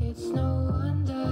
It's no wonder.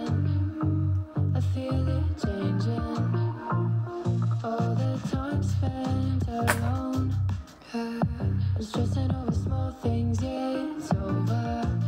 I'm Stressing over small things, yeah, it's over.